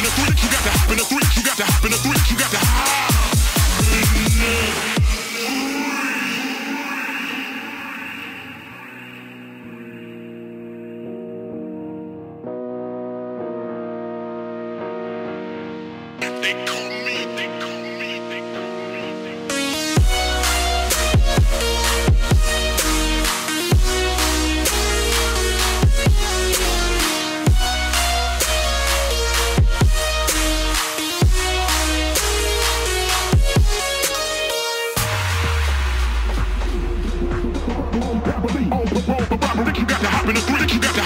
in a three, you got to hop in a three, in the fridge, you got